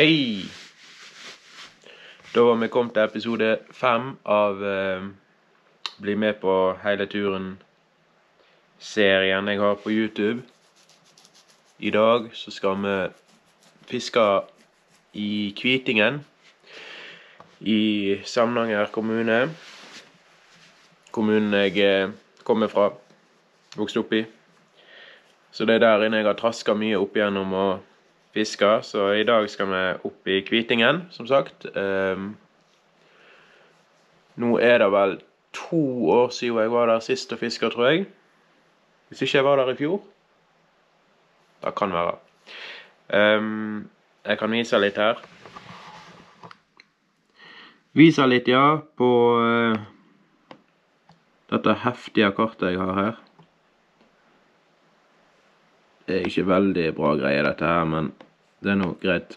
Hei! Da var vi kommet til episode fem av eh, Bli med på hele turen-serien jeg har på YouTube. I dag så skal vi fiske i Kvitingen i Samnanger kommune. Kommunen jeg eh, kommer fra, vokste opp i. Så det er der inne jeg har traska mye opp igjennom og fiska. Så i dag skal vi opp i Kvitingen, som sagt. Um, nå er det vel to år siden jeg var der sist og fiska, tror jeg. Hvis ikke jeg var der i fjor. Det kan være. Um, jeg kan vise litt her. Vise litt, ja, på uh, dette heftige kartet jeg har her. Det er ikke veldig bra greie, dette her, men det er nå greit.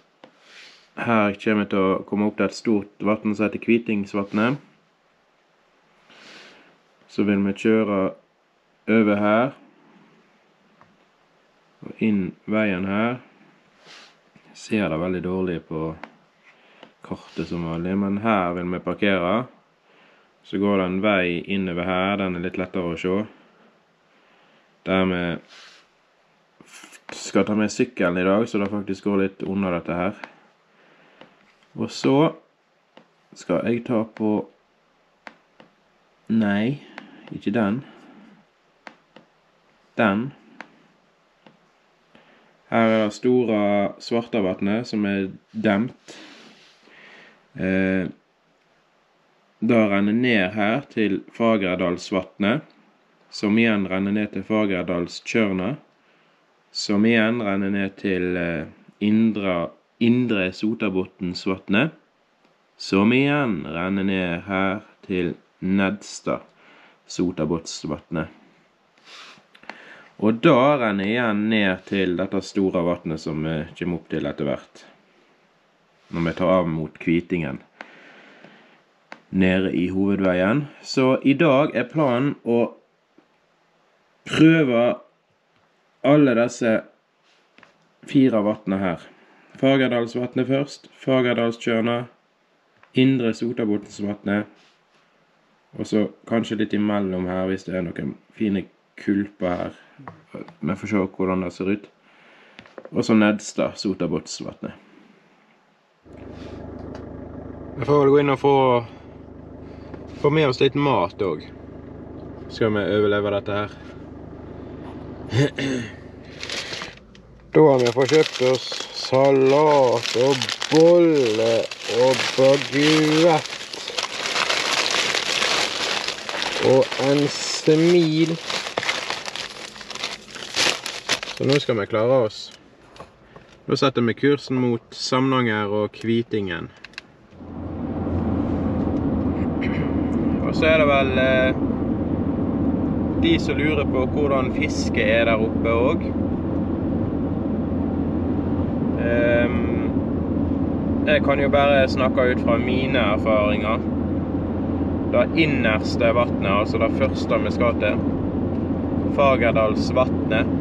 Her kommer vi til å komme opp til et stort vann som heter Kvitingsvatnet. Så vil vi kjøre over her. Og inn veien her. Jeg ser det veldig dårlig på kartet som vanlig, men her vil vi parkere. Så går det en vei innover her, den er litt lettere å se. Der vi skal ta med sykkelen i dag, så det faktisk går litt unna dette her. Og så skal jeg ta på Nei, ikke den. Den. Her er det store Svartavatnet som er demt. Eh, da renner ned her til Fagerdalsvatnet, som igjen renner ned til Fagerdalstjørna som igjen renner ned til eh, indre, indre Sotabotnsvatnet, som igjen renner ned her til Nedstad Sotabotnsvatnet. Og da renner igjen ned til dette store vannet som vi kommer opp til etter hvert. Når vi tar av mot Kvitingen nede i hovedveien. Så i dag er planen å prøve alle disse fire vannene her. Fagerdalsvatnet først, Fagerdalstjørna, Indre Sotabotnsvatnet, og så kanskje litt imellom her hvis det er noen fine kulper her. Vi får se hvordan det ser ut. Og så Nedstad Sotabotnsvatnet. Vi får vel gå inn og få, få med oss litt mat òg. Skal vi overleve dette her. Da har vi fått kjøpt oss salat og bolle og baguett. Og en smil. Så nå skal vi klare oss. Nå setter vi kursen mot Samnanger og Kvitingen. Og så er det vel eh, de som lurer på hvordan fisket er der oppe òg. Ehm, jeg kan jo bare snakke ut fra mine erfaringer. Det innerste vannet, altså det første vi skal til, Fagerdalsvatnet,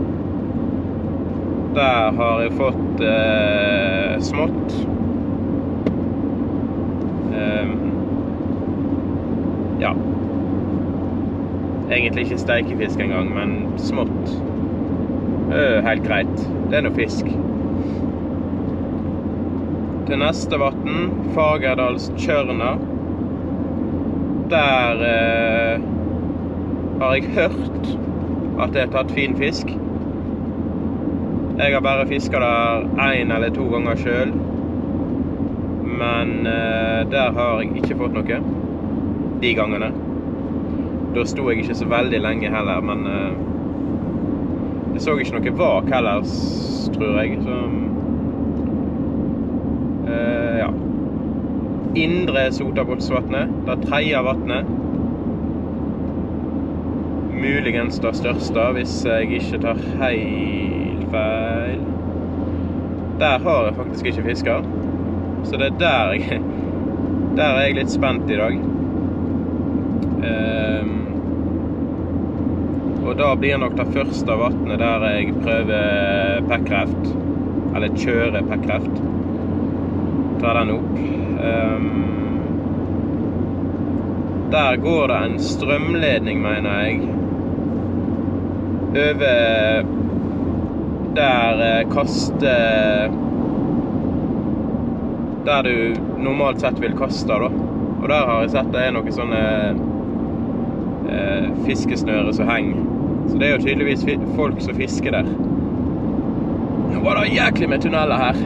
der har jeg fått eh, smått. Um, ja egentlig ikke steikefisk engang, men smått. Øh, helt greit. Det er nå fisk. Til neste vann, Fagerdalstjørna. Der eh, har jeg hørt at det er tatt fin fisk. Jeg har bare fiska der én eller to ganger sjøl. Men eh, der har jeg ikke fått noe de gangene. Da sto jeg ikke så veldig lenge heller, men uh, jeg så ikke noe vak heller, tror jeg. Så uh, ja. Indre Sotabotnsvatnet, det tredje vannet. Muligens det største, hvis jeg ikke tar helt feil. Der har jeg faktisk ikke fiska, så det er der jeg Der er jeg litt spent i dag. Um, og da blir nok det første vannet der jeg prøver pekkreft. Eller kjører pekkreft. ta den opp. Um, der går det en strømledning, mener jeg, over der eh, kaste Der du normalt sett vil kaste, da. Og der har jeg sett det er noen sånne eh, fiskesnører som henger. Så det er jo tydeligvis folk som fisker der. Nå var det jæklig med tunneler her.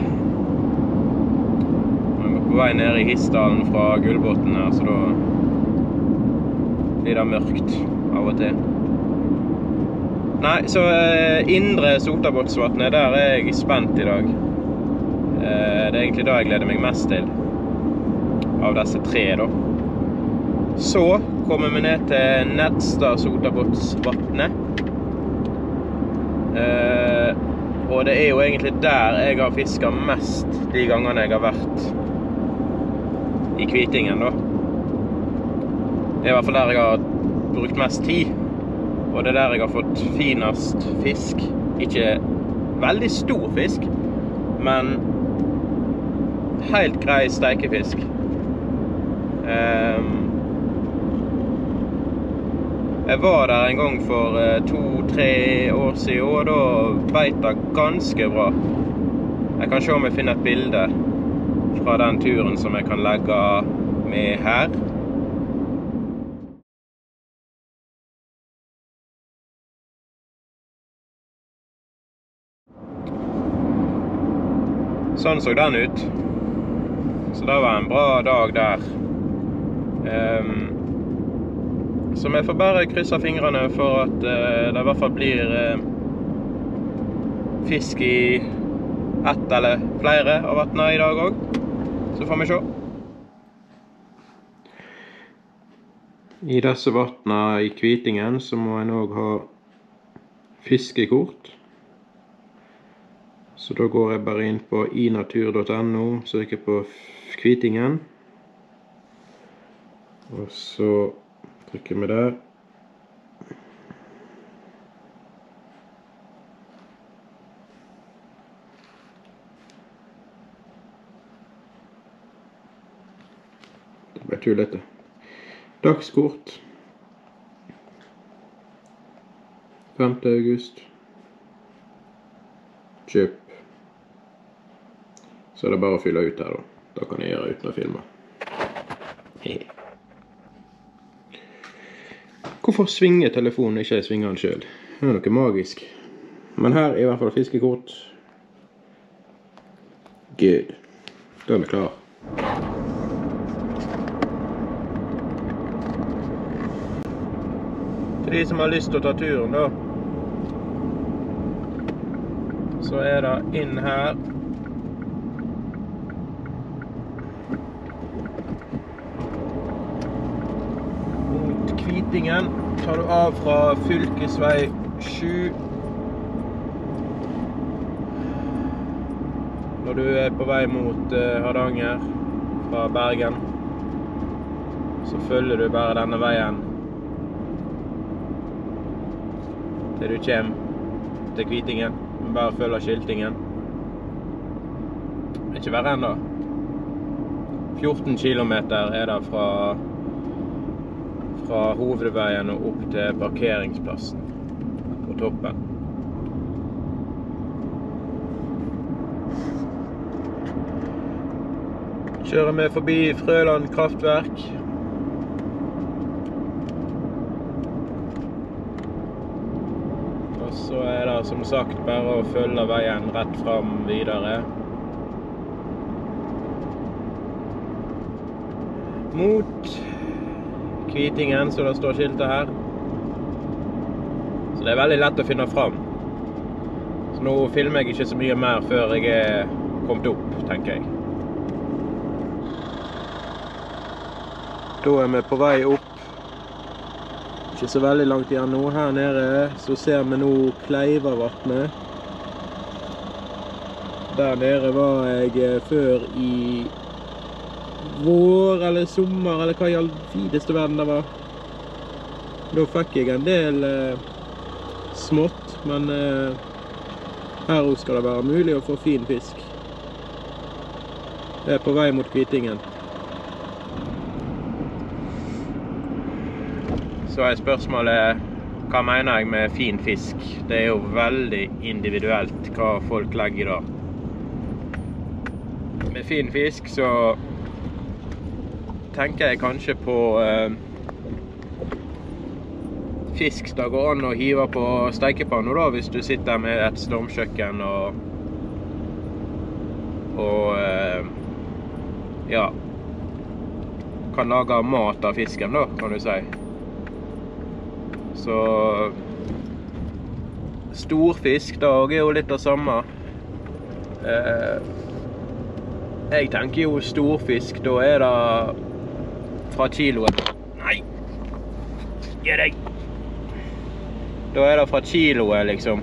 Vi er på vei ned i Hissdalen fra Gullbotn her, så da blir det mørkt av og til. Nei, så eh, indre Sotabotnsvatnet, der er jeg spent i dag. Eh, det er egentlig det jeg gleder meg mest til av disse tre, da. Så kommer vi ned til Nedstad Sotabotnsvatnet. Eh, og det er jo egentlig der jeg har fiska mest de gangene jeg har vært i Kvitingen, da. Det er i hvert fall der jeg har brukt mest tid. Og det er der jeg har fått finest fisk. Ikke veldig stor fisk, men helt grei steikefisk. Um, jeg var der en gang for uh, to-tre år siden, og da beit det ganske bra. Jeg kan se om jeg finner et bilde fra den turen som jeg kan legge med her. Sånn så den ut. Så det var en bra dag der. Um, så vi får bare krysse fingrene for at uh, det i hvert fall blir uh, fisk i ett eller flere av vannene i dag òg. Så får vi se. I disse vannene i Kvitingen så må en òg ha fiskekort. Så da går jeg bare inn på inatur.no, søker på Kvitingen. Og så trykker vi der. Det ble tullete. Dagskort. 5. august. Kjøp. Så er det bare å fylle ut her, da. Da kan jeg gjøre uten å filme. Hehe. Hvorfor svinger telefonen ikke jeg svinger den sjøl? Det er noe magisk. Men her er i hvert fall fiskekort. Good. Da er vi klar. Til de som har lyst til å ta turen, da, så er det inn her. Mot Kvitingen tar du av fra fylkesvei 7. Når du er på vei mot uh, Hardanger fra Bergen, så følger du bare denne veien til du kommer til Kvitingen. Bare følger skiltingen. Det er ikke verre ennå. 14 km er det fra, fra hovedveien og opp til parkeringsplassen på toppen. Kjører vi forbi Frøland kraftverk. Og så er det som sagt bare å følge veien rett fram videre. Mot Kvitingen, så det står skiltet her. Så det er veldig lett å finne fram. Så nå filmer jeg ikke så mye mer før jeg er kommet opp, tenker jeg. Da er vi på vei opp. Ikke så veldig langt igjen nå. Her nede så ser vi nå Kleivavatnet. Der nede var jeg eh, før i vår eller sommer, eller hva i all videste verden det var. Da fikk jeg en del eh, smått, men eh, her også skal det være mulig å få fin fisk. Det er på vei mot Kvitingen. Så er spørsmålet hva mener jeg med fin fisk? Det er jo veldig individuelt hva folk legger i det. Med fin fisk så tenker jeg kanskje på eh, fisk som går an å hive på stekepanna da, hvis du sitter med et stormkjøkken og og eh, ja kan lage mat av fisken, da, kan du si. Så Storfisk, da er jo litt det samme. Eh, jeg tenker jo storfisk, da er det fra kiloen. Nei! Gi deg! Da er det fra kiloet, liksom.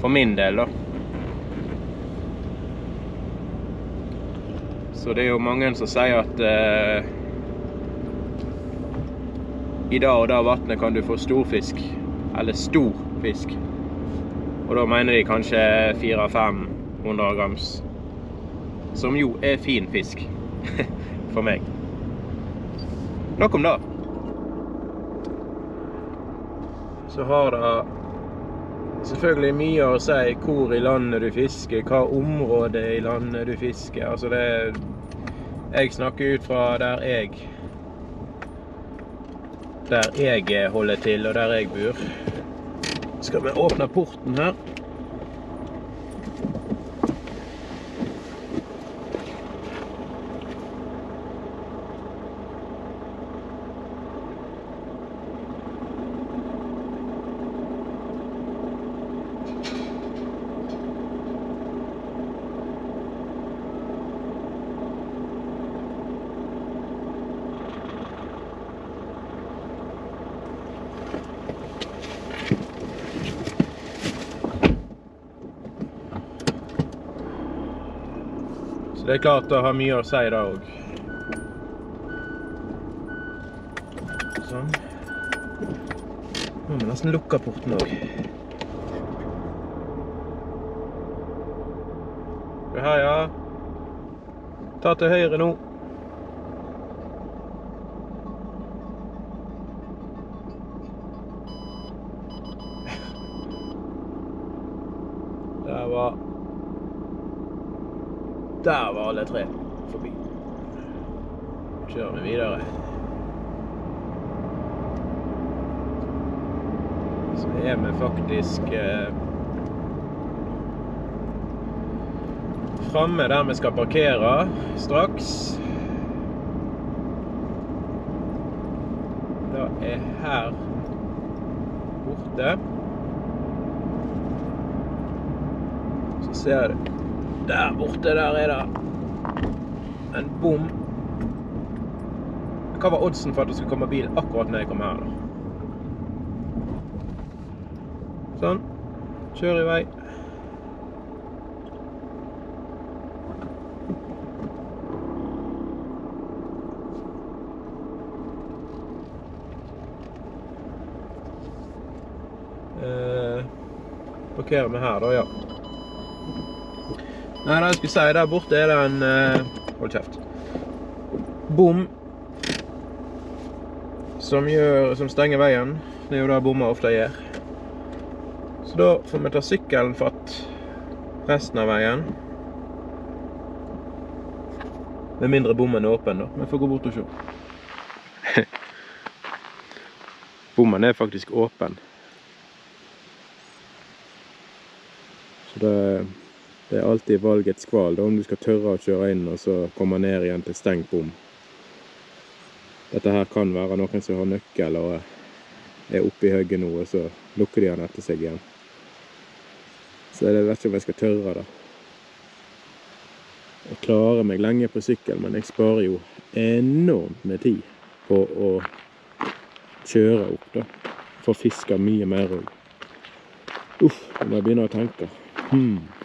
For min del, da. Så det er jo mange som sier at eh, i det og det vannet kan du få storfisk. Eller stor fisk. Og da mener de kanskje 400-500 grams. Som jo er fin fisk. For meg. Nok om det. Så har det selvfølgelig mye å si hvor i landet du fisker, hva område i landet du fisker. Altså det Jeg snakker ut fra der jeg Der jeg holder til, og der jeg bor. Skal vi åpne porten her? Det er klart det har mye å si, det òg. Sånn. Nå må vi nesten lukke porten òg. Her, ja. Ta til høyre nå. Der var Der var alle tre forbi. Kjører vi videre. Så er vi faktisk eh, framme der vi skal parkere straks. Det er her borte. Så ser du Der borte, der er det en bom. Hva var oddsen for at det skulle komme bil akkurat når jeg kom her? da? Sånn. Kjør i vei. Eh, parkerer vi her, da, ja. Nei, det jeg skulle si, der borte er det en uh, Hold kjeft. Bom. Som, gjør, som stenger veien. Det er jo det bommer ofte gjør. Så da får vi ta sykkelen fatt resten av veien. Med mindre bommen er åpen, da. Vi får gå bort og se. bommen er faktisk åpen. Så det, det er alltid valgets kval, om du skal tørre å kjøre inn og så komme ned igjen til stengt bom. Dette her kan være noen som har nøkkel og er oppe i høgget nå, og så lukker de den etter seg igjen. Så jeg vet ikke om jeg skal tørre det. Jeg klarer meg lenge på sykkel, men jeg sparer jo enormt med tid på å kjøre opp, da. For å fiske mye mer òg. Uff, nå begynner jeg å tenke. Hmm.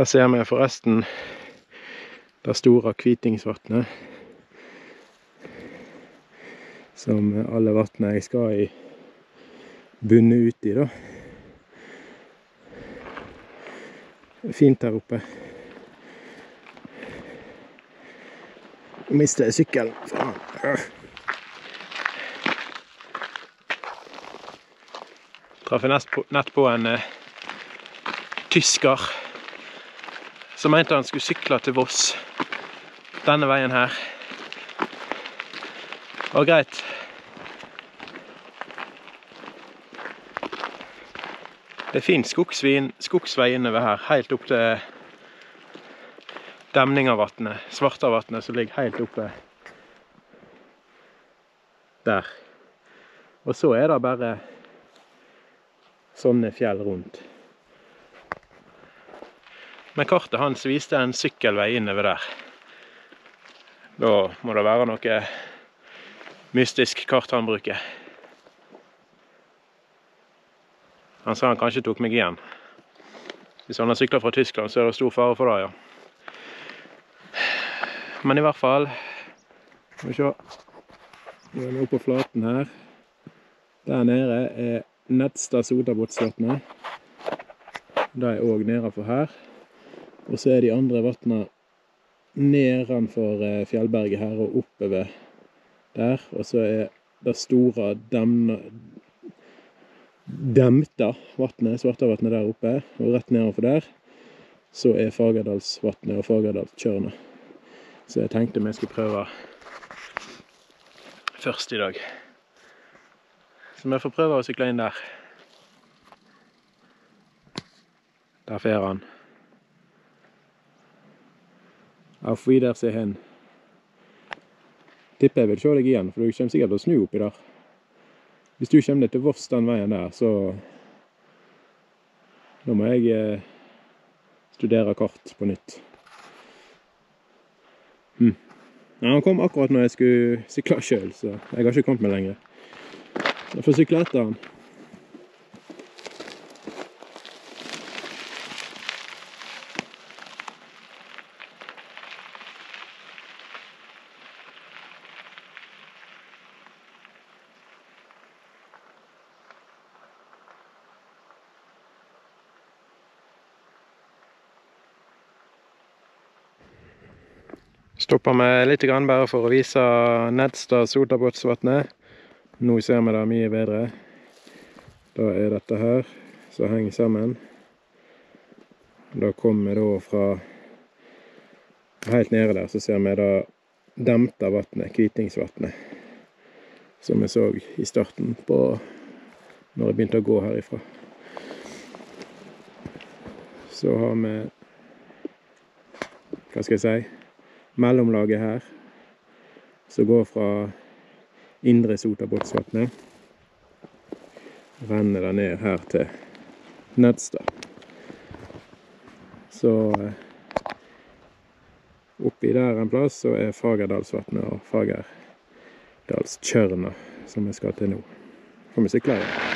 Der ser vi forresten det store Kvitingsvatnet. Som alle vattene jeg skal i, bunner ut i, da. Fint her oppe. Mister jeg sykkelen. Faen. Traff nett på, en eh, tysker som mente han skulle sykle til Voss denne veien her. Og greit. Det er fin skogsvin, skogsvei innover her, helt opp til Demningavatnet, Svartavatnet, som ligger helt oppe der. Og så er det bare sånne fjell rundt. Men kartet hans viste en sykkelvei innover der. Da må det være noe mystisk kart han bruker. Han sa han kanskje tok meg igjen. Hvis han har sykla fra Tyskland, så er det stor fare for det, ja. Men i hvert fall Skal vi se. Nå er vi oppe på flaten her. Der nede er Nedstad Sodabotsvatnet. Det er òg nedenfor her. Og så er de andre vatna nedenfor eh, fjellberget her og oppover der. Og så er det store demna, demta vatnet, Svartavatnet der oppe, og rett nedenfor der så er Fagerdalsvatnet og Fagerdalstjørnet. Så jeg tenkte vi skulle prøve først i dag. Så vi får prøve å sykle inn der. Der fer han. Auf Wiedersehen. Tipper jeg vil se deg igjen, for du kommer sikkert til å snu oppi der. Hvis du kommer deg til Voss den veien der, så Da må jeg eh, studere kart på nytt. Hm. Ja, han kom akkurat når jeg skulle sykle sjøl, så jeg har ikke kommet meg lenger. Jeg får sykle etter han. Stopper vi litt grann bare for å vise Nedstad Sotabotnsvatnet. Nå ser vi det mye bedre. Da er dette her som henger sammen. Da kommer vi da fra Helt nede der så ser vi det demta vannet, Kvitingsvatnet. Som vi så i starten på når jeg begynte å gå herifra. Så har vi Hva skal jeg si? Mellomlaget her, som går fra indre Sotabotnsvatnet. Renner det ned her til Nedstad. Så eh, oppi der en plass så er Fagerdalsvatnet og Fagerdalstjørna, som vi skal til nå. Får vi sykle igjen.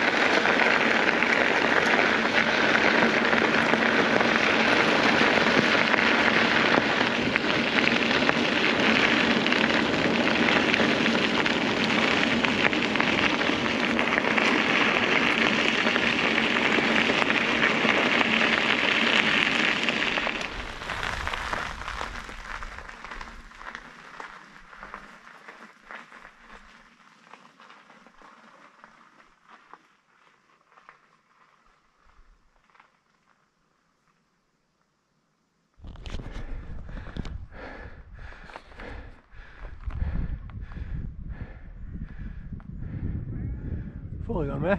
Forrige gang med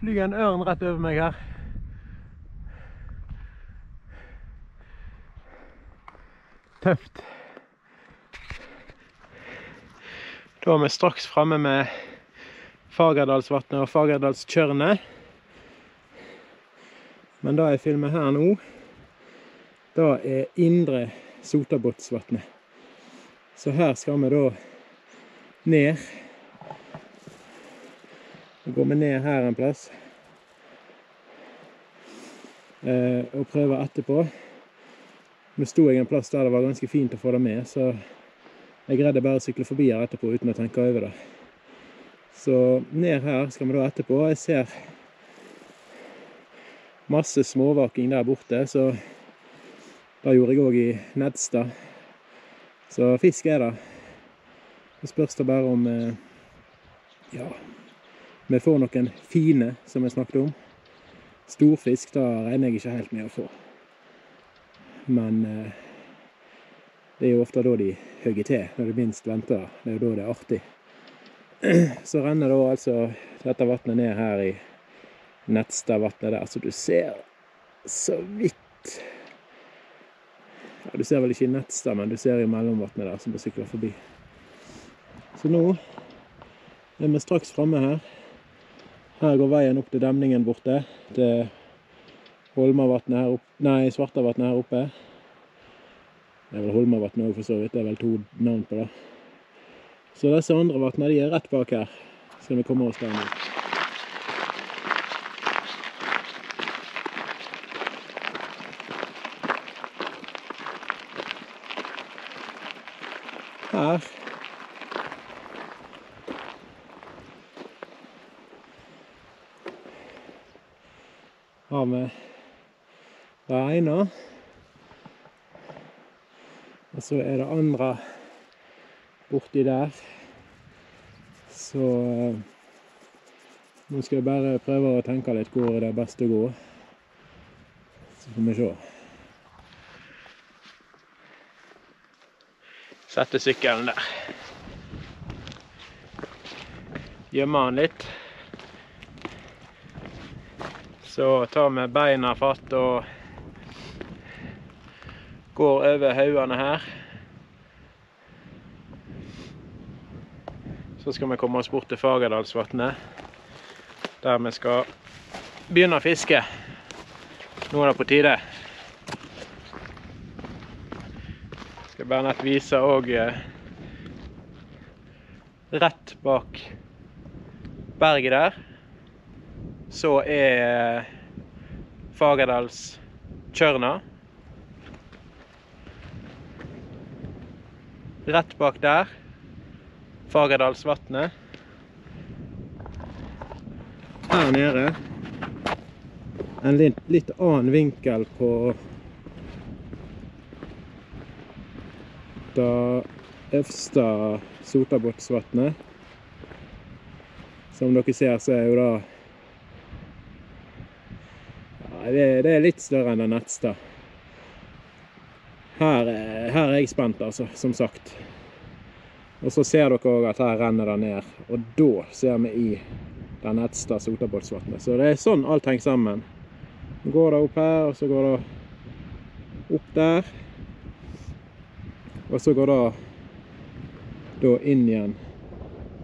flyr en ørn rett over meg her. Tøft. Da er vi straks framme med Fagerdalsvatnet og Fagerdalstjørnet. Men det jeg filmer her nå, det er indre Sotabotnsvatnet. Så her skal vi da ned. Så går vi ned her en plass. eh, og prøver etterpå. Nå sto jeg en plass der det var ganske fint å få det med, så jeg greide bare å sykle forbi her etterpå uten å tenke over det. Så ned her skal vi da etterpå. Jeg ser masse småvaking der borte, så det gjorde jeg òg i Nedstad. Så fisk er det. Det spørs det bare om eh, ja, vi får noen fine, som jeg snakket om. Storfisk da regner jeg ikke helt med å få. Men eh, det er jo ofte da de hogger til, når du minst venter det. Er jo da det er artig. Så renner da altså dette vannet ned her i Nettstadvatnet der, så du ser så vidt ja, Du ser vel ikke i Netstad, men du ser i mellomvannet der som du sykler forbi. Så nå er vi straks framme her. Her går veien opp til demningen borte. Til Holmavatnet her oppe Nei, Svartavatnet her oppe. Det er vel Holmavatnet òg, for så vidt. Det er vel to navn på det. Så disse andre vatnene de er rett bak her. Skal vi komme oss der nå. Her har vi det ene. Og så er det andre borti der. Så eh, nå skal jeg bare prøve å tenke litt hvor det er best å gå. Så får vi se. Sette sykkelen der. Gjemme den litt. Så tar vi beina fatt og går over haugene her. Så skal vi komme oss bort til Fagerdalsvatnet, der vi skal begynne å fiske. Nå er det på tide. Skal bare nett vise òg eh, rett bak berget der så er Fagerdalstjørna. Rett bak der Fagerdalsvatnet. Her nede en litt, litt annen vinkel på da øvsta Sotabotnsvatnet. Som dere ser, så er jo da det, det, er litt større enn Netstad. Her, her, er jeg spent, altså, som sagt. Og så ser dere òg at her renner det ned. Og da ser vi i den neste Sotabotnsvatnet. Så det er sånn alt henger sammen. Går det opp her, og så går det opp der. Og så går det da inn igjen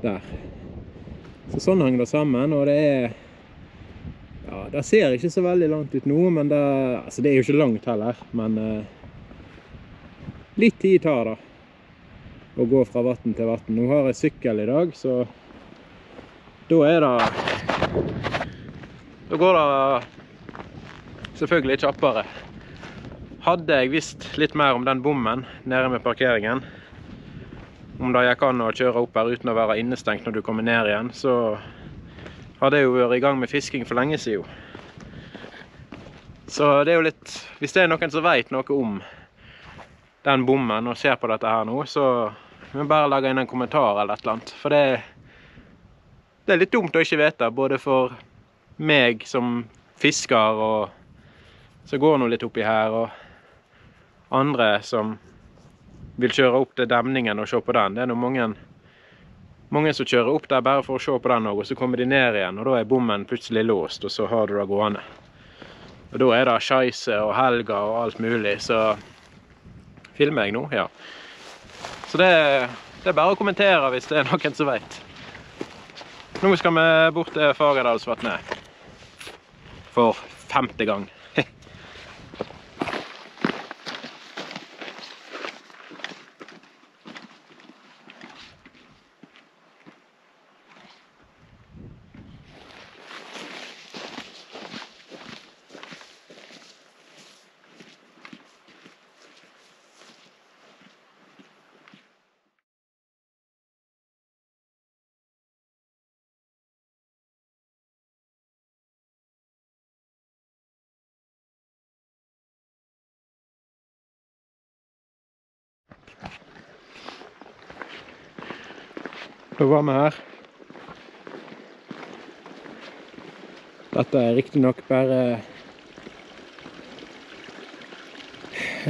der. Så sånn henger det sammen, og det er ja, det ser ikke så veldig langt ut nå, men det, altså det er jo ikke langt heller. Men eh, litt tid tar det å gå fra vann til vann. Nå har jeg sykkel i dag, så da er det Da går det selvfølgelig kjappere. Hadde jeg visst litt mer om den bommen nede med parkeringen, om det gikk an å kjøre opp her uten å være innestengt når du kommer ned igjen, så hadde jeg jo vært i gang med fisking for lenge siden. Så det er jo litt Hvis det er noen som vet noe om den bommen og ser på dette her nå, så må bare lage inn en kommentar eller et eller annet. For det, det er litt dumt å ikke vite, både for meg som fisker og som går nå litt oppi her, og andre som vil kjøre opp til demningen og se på den. Det er nå mange mange som kjører opp der bare for å se på den, og så kommer de ned igjen, og da er bommen plutselig låst, og så har du det gående. Og Da er det scheisse og helga og alt mulig, så Filmer jeg nå? Ja. Så det, det, er bare å kommentere hvis det er noen som vet. Nå skal vi bort til Fagerdalsvatnet for femte gang. Da var vi her. Dette er riktignok bare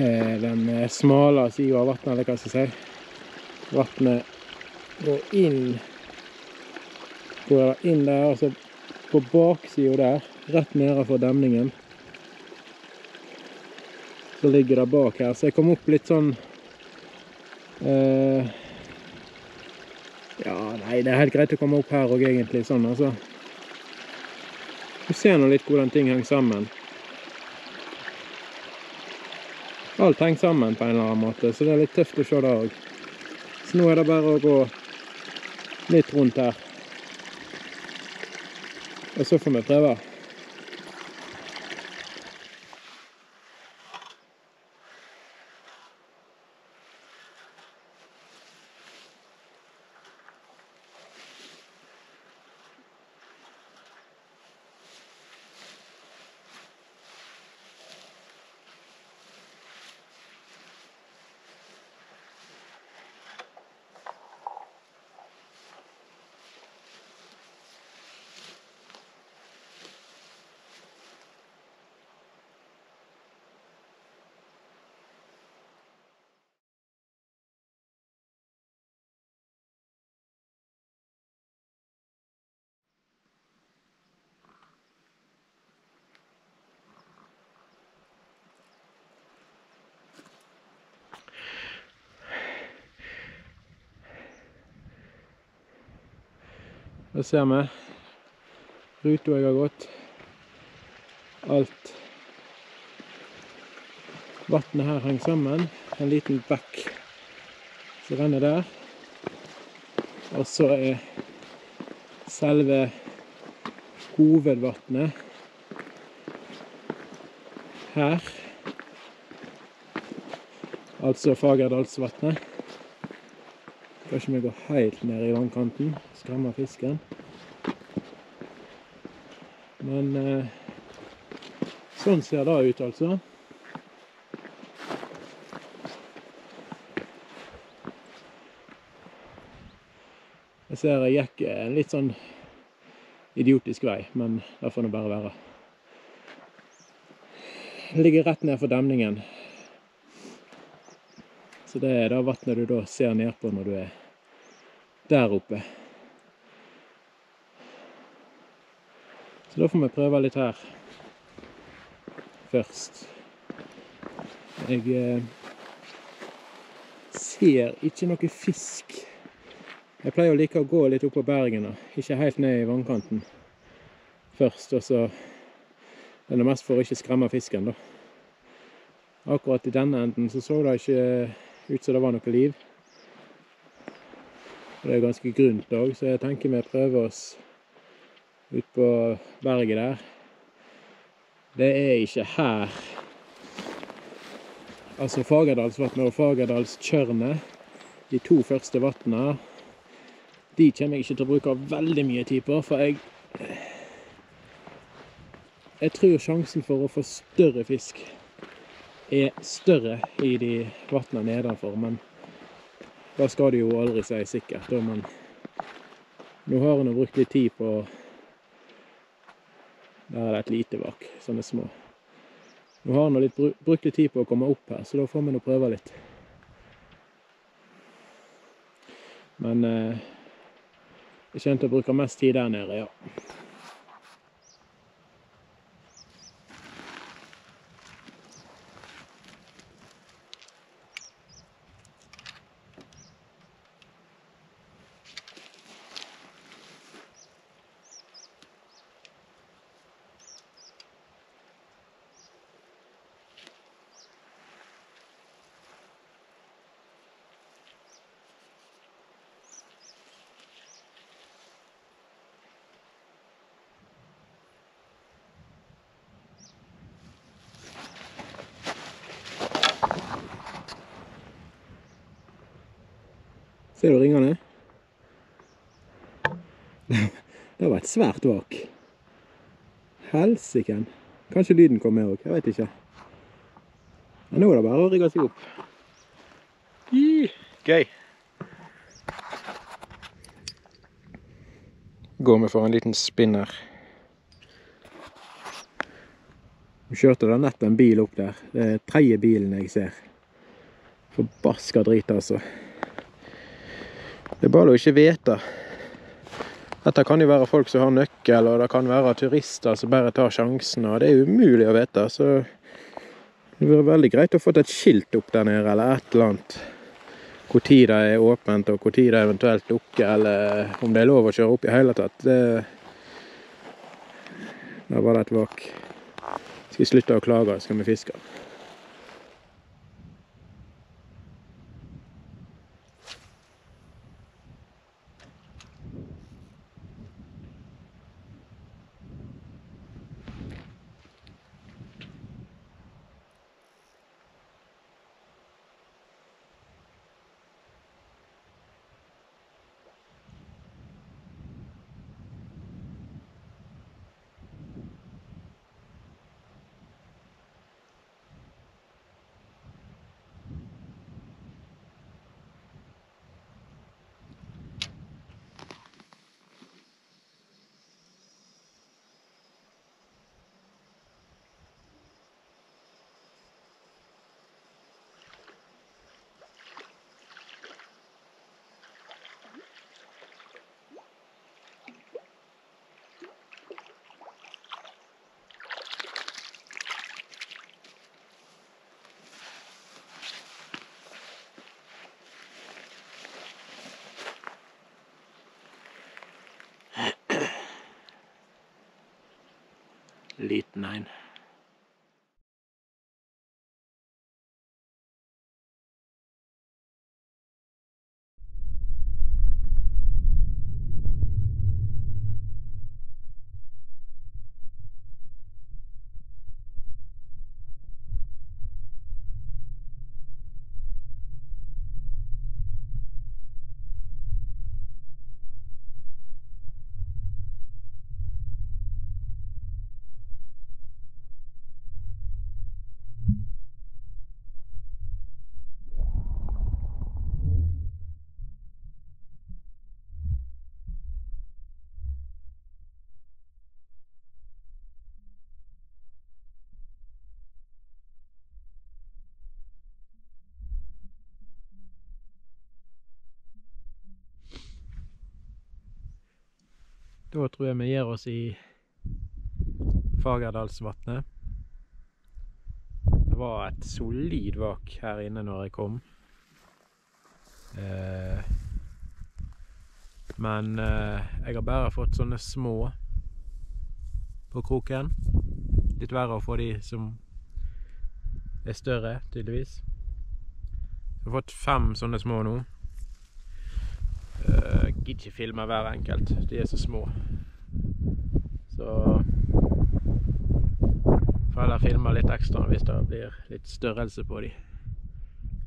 eh, den eh, smale sida av vannet, eller hva skal jeg si. Vannet går inn Går inn der, og så på baksida der, rett nede for demningen, så ligger det bak her. Så jeg kom opp litt sånn eh, nei, det er helt greit å komme opp her òg, egentlig. Sånn, altså. Du ser nå litt hvordan ting henger sammen. Alt henger sammen på en eller annen måte, så det er litt tøft å se det òg. Så nå er det bare å gå litt rundt her. Og så får vi prøve. Da ser vi ruta jeg har gått. Alt vannet her henger sammen. En liten bekk som renner der. Og så er selve hovedvannet her. Altså Fagerdalsvatnet. Kanskje vi går helt ned i vannkanten, skremmer fisken. Men eh, sånn ser det ut, altså. Jeg ser jeg gikk en litt sånn idiotisk vei, men det får nå bare være. Det ligger rett ned for demningen. Så det er det vannet du da ser nedpå når du er der oppe. Så da får vi prøve litt her først. Jeg eh, ser ikke noe fisk. Jeg pleier å like å gå litt opp på da, ikke helt ned i vannkanten først. Og så Det mest for å ikke skremme fisken, da. Akkurat i denne enden så så det ikke ut som det var noe liv. Det er ganske grunt òg, så jeg tenker vi prøver oss ut på berget der. Det er ikke her Altså Fagerdalsvatnet og Fagerdalstjørnet, de to første vannene, de kommer jeg ikke til å bruke veldig mye tid på, for jeg Jeg tror sjansen for å få større fisk er større i de vannene nedenfor, men da skal det jo aldri si sikkert. Men nå har en brukt litt tid på Der er det et lite vak, sånne små. Nå har han litt brukt litt tid på å komme opp her, så da får vi nå prøve litt. Men eh, jeg til å bruke mest tid der nede, ja. Ser du ringene? Det var et svært vak. Helsiken. Kanskje lyden kom med òg. Jeg vet ikke. Men nå er det bare å rigge seg opp. Gøy. Går vi for en liten spinner. Nå kjørte det nett en bil opp der. Det er tredje bilen jeg ser. Forbaska drit, altså. Det er bare å ikke vite. Dette kan jo være folk som har nøkkel, og det kan være turister som bare tar sjansen, og det er umulig å vite. Så det ville veldig greit å få et skilt opp der nede, eller et eller annet. Tid det er åpent, og tid det eventuelt lukker, eller om det er lov å kjøre opp i hele tatt. Det Der var det et vak. Skal vi slutte å klage, skal vi fiske. Liten en. Da tror jeg vi gir oss i Fagerdalsvatnet. Det var et solid vak her inne når jeg kom. Eh, men eh, jeg har bare fått sånne små på kroken. Litt verre å få de som er større, tydeligvis. Jeg har fått fem sånne små nå. Gidder ikke filme hver enkelt. De er så små. Så får heller filme litt ekstra hvis det blir litt størrelse på de.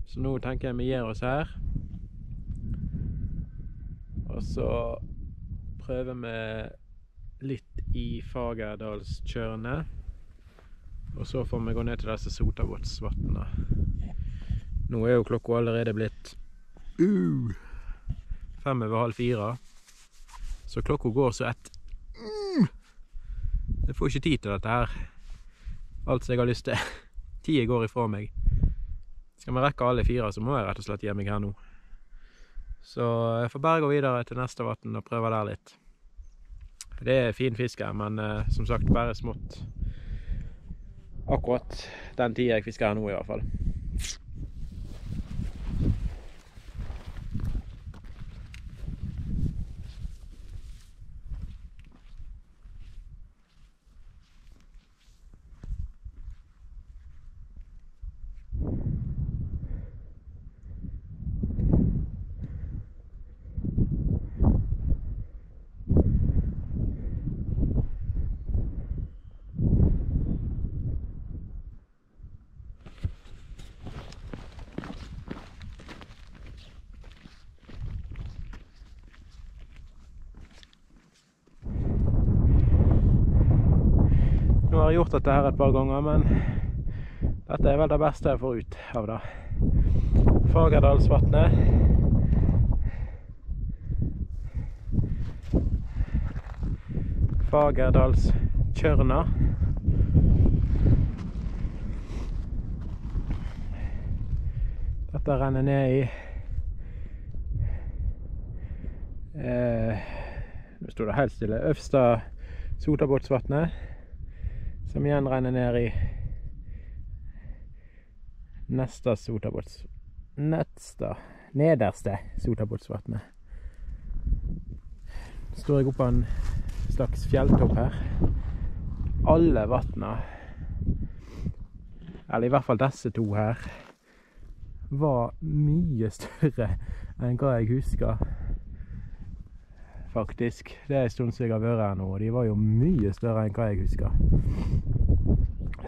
Så nå tenker jeg vi gir oss her. Og så prøver vi litt i Fagerdalstjørnet. Og så får vi gå ned til disse Sotavåtsvatnene. Nå er jo klokka allerede blitt uh, fem over halv fire. Så klokka går så ett mm. Jeg får ikke tid til dette her. Alt som jeg har lyst til. Tida går ifra meg. Skal vi rekke alle fire, så må jeg rett og slett gi meg her nå. Så jeg får bare gå videre til neste vann og prøve der litt. Det er fin fisk her, men eh, som sagt bare smått. Akkurat den tida jeg fisker her nå, i hvert fall. har gjort dette her et par ganger, men dette er vel det beste jeg får ut av det. Fagerdalsvatnet. Fagerdalstjørna. Dette renner ned i eh, Nå stod det helt stille. Øvsta Sotabotnsvatnet, som igjen renner ned i neste Sotabotns... Neste Nederste Sotabotnsvatnet. Står jeg oppå en slags fjelltopp her. Alle vatna, eller i hvert fall disse to her, var mye større enn hva jeg husker. Faktisk. Det er en stund siden jeg har vært her nå, og de var jo mye større enn hva jeg husker.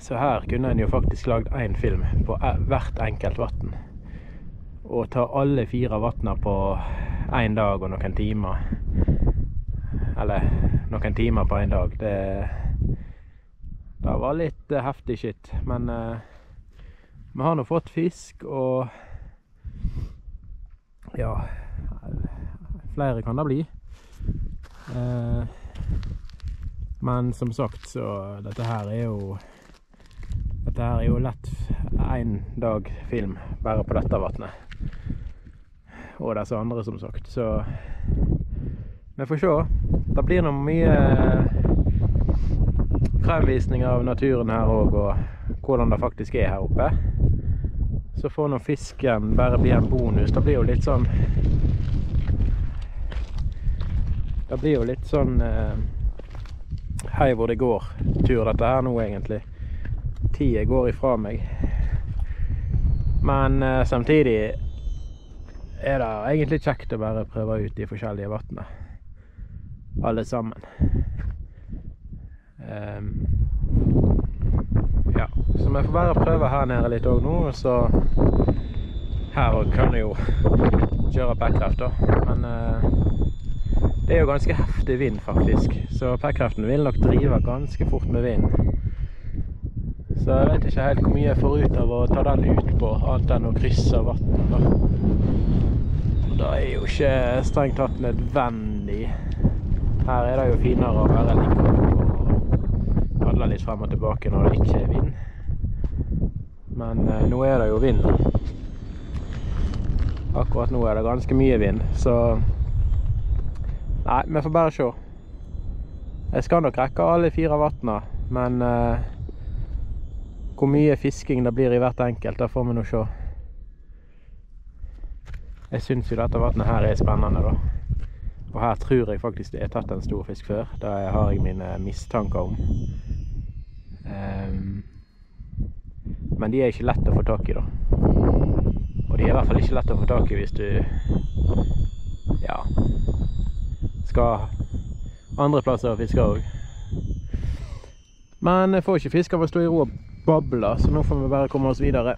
Så her kunne en jo faktisk lagd én film på hvert enkelt vann. Og ta alle fire vannene på én dag og noen timer. Eller noen timer på én dag. Det, det var litt uh, heftig skitt. Men uh, vi har nå fått fisk, og ja Flere kan det bli. Uh, men som sagt, så dette her er jo Dette her er jo lett én dag film bare på dette vannet. Og disse andre, som sagt. Så vi får se. Det blir nå mye fremvisning av naturen her òg, og hvordan det faktisk er her oppe. Så får nå fisken bare bli en bonus. Det blir jo litt sånn Det blir jo litt sånn eh, hei hvor det går-tur, dette her nå, egentlig. Tida går ifra meg. Men eh, samtidig er det egentlig kjekt å bare prøve ut de forskjellige vannene. Alle sammen. Um, ja, så vi får bare prøve her nede litt òg nå, så Her kan jeg jo kjøre backcraft, da. Men uh, det er jo ganske heftig vind, faktisk. Så backcraften vil nok drive ganske fort med vind. Så jeg vet ikke helt hvor mye jeg får ut av å ta den ut på, annet enn å krysse vann. da er jo ikke strengt tatt nødvendig. Her er det jo finere å være like og padle litt frem og tilbake når det ikke er vind. Men eh, nå er det jo vind. Akkurat nå er det ganske mye vind, så Nei, vi får bare se. Jeg skal nok rekke alle fire vannene, men eh, hvor mye fisking det blir i hvert enkelt, det får vi nå se. Jeg syns jo dette vannet her er spennende, da. Og her tror jeg faktisk det er tatt en stor fisk før. Det har jeg mine mistanker om. Um, men de er ikke lett å få tak i, da. Og de er i hvert fall ikke lett å få tak i hvis du ja skal andre plasser og fiske òg. Men jeg får ikke fisk av å stå i ro og bable, så nå får vi bare komme oss videre.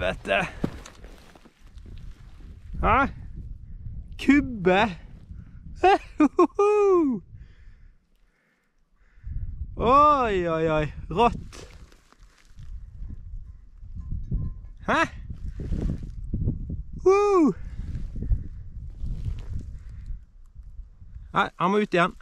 Helvete! Hæ? Kubbe? Oi, oi, oi. Rått. Hæ? Woo! Nei, han må ut igjen.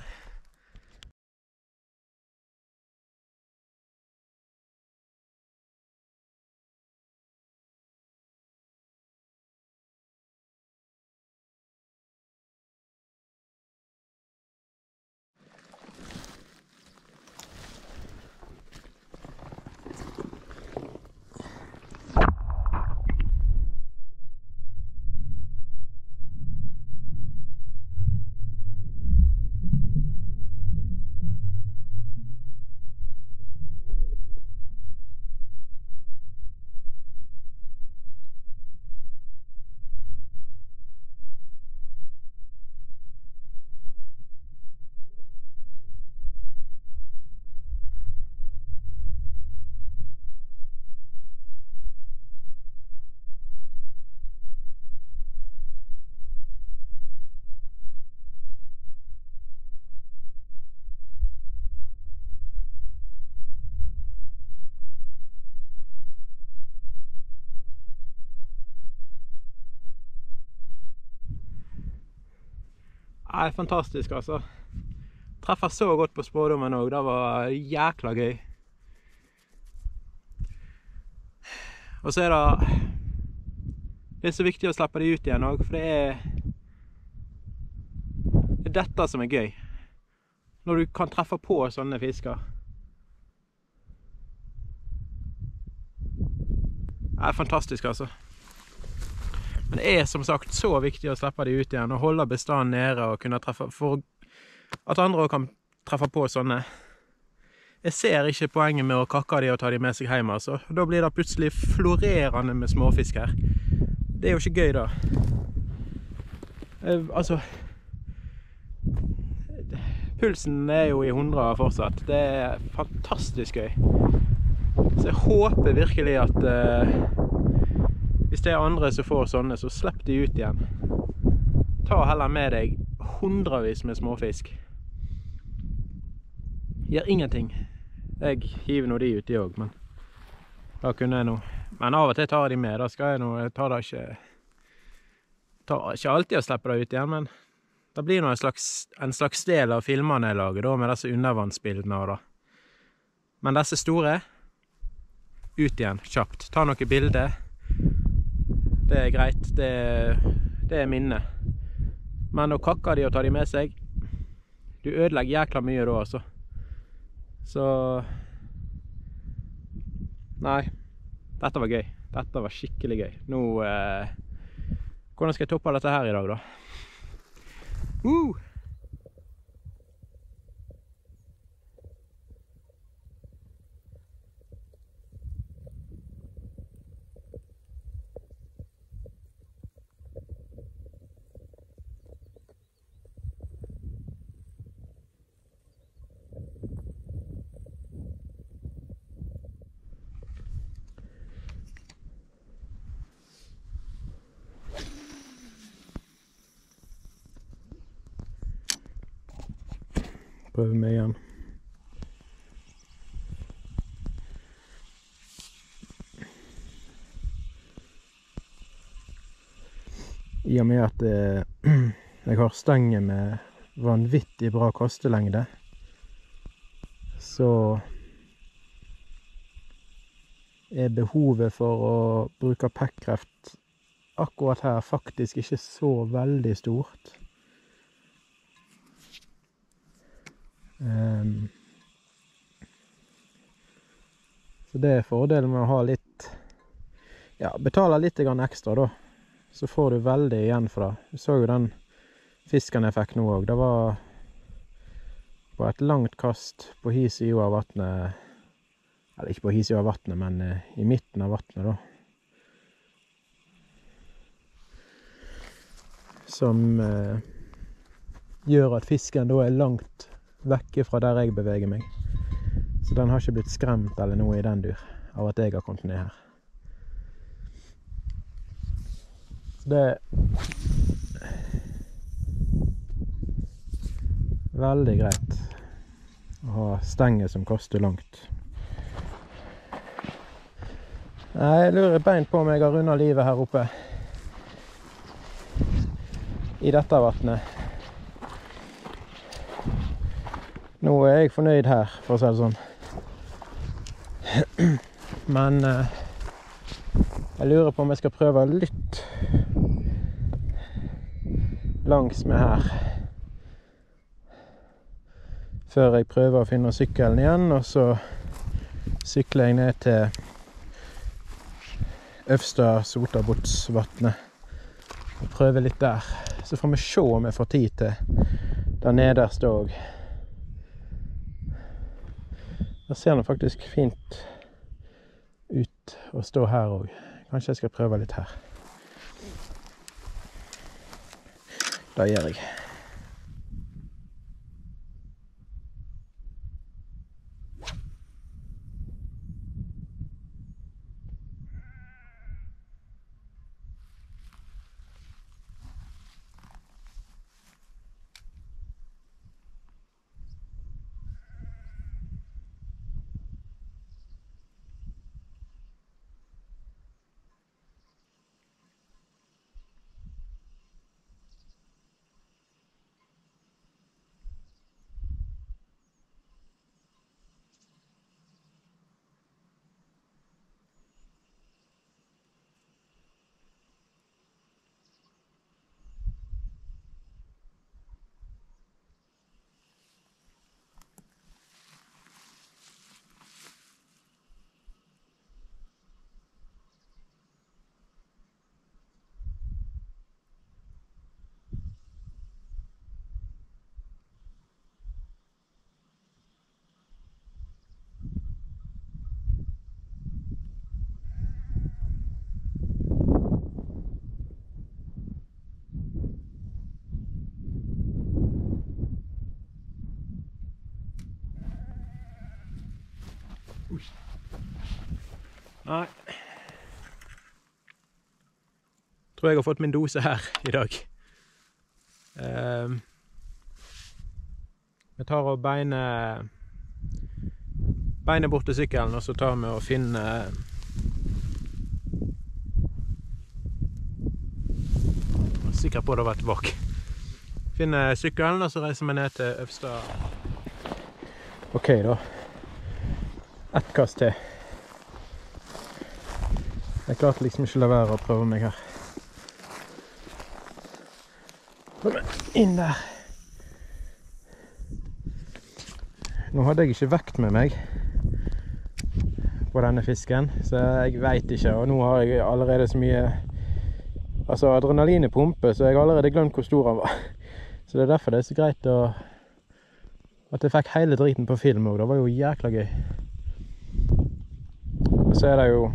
Nei, fantastisk, altså. Treffer så godt på spådommen òg. Det var jækla gøy. Og så er det Det er så viktig å slippe de ut igjen òg, for det er Det er dette som er gøy. Når du kan treffe på sånne fisker. Det er fantastisk, altså. Det er som sagt så viktig å slippe de ut igjen og holde bestanden nede og kunne treffe For at andre òg kan treffe på sånne. Jeg ser ikke poenget med å kakke de og ta de med seg hjem, altså. Da blir det plutselig florerende med småfisk her. Det er jo ikke gøy, da. Eh, altså Pulsen er jo i hundre fortsatt. Det er fantastisk gøy. Så jeg håper virkelig at eh, hvis det er andre som får sånne, så slipp de ut igjen. Ta heller med deg hundrevis med småfisk. Gjør ingenting. Jeg hiver nå de uti òg, men da kunne jeg nå Men av og til tar jeg de med. Da skal jeg nå Jeg tar det ikke Tar ikke alltid å slippe det ut igjen, men det blir nå en slags, en slags del av filmene jeg lager, da, med disse undervannsbildene og da. Men disse store ut igjen kjapt. Ta noen bilder. Det er greit. Det, det er minnet. Men å kakke de og ta de med seg Du ødelegger jækla mye da, altså. Så Nei. Dette var gøy. Dette var skikkelig gøy. Nå eh, Hvordan skal jeg toppe dette her i dag, da? Woo! Prøve meg igjen. I og med at eh, jeg har stenger med vanvittig bra kastelengde, så er behovet for å bruke pekkreft akkurat her faktisk ikke så veldig stort. Så det er fordelen med å ha litt Ja, betale litt ekstra, da. Så får du veldig igjen for det. Du så jo den fisken jeg fikk nå òg. Det var på et langt kast på hi side av vatnet Eller ikke på hi side av vatnet, men eh, i midten av vatnet, da. Som eh, gjør at fisken da er langt vekke fra der jeg beveger meg. Så den har ikke blitt skremt eller noe i den dur av at jeg har kommet ned her. Så det er veldig greit å ha stenger som koster langt. Jeg lurer beint på om jeg har runda livet her oppe. I dette vannet. Nå er jeg fornøyd her, for å si det sånn. Men eh, jeg lurer på om jeg skal prøve litt langs med her. Før jeg prøver å finne sykkelen igjen, og så sykler jeg ned til Øvsta Sotabotnsvatnet. Og prøver litt der. Så får vi se om jeg får tid til der nederste òg. Det ser nå faktisk fint ut å stå her òg. Kanskje jeg skal prøve litt her. Det gjør jeg. Nei. Tror jeg har fått min dose her i dag. Um, vi tar og beiner Beiner bort til sykkelen, og så tar vi og finner Sikker på det var tilbake. Finner sykkelen, og så reiser vi ned til Øvstad. OK, da. Ett kast til. Jeg klarte liksom ikke å la være å prøve meg her. Kom inn der. Nå hadde jeg ikke vekt med meg på denne fisken, så jeg veit ikke. Og nå har jeg allerede så mye Altså, adrenalinet pumper, så jeg har allerede glemt hvor stor han var. Så det er derfor det er så greit å At jeg fikk hele driten på film òg. Det var jo jækla gøy. Og så er det jo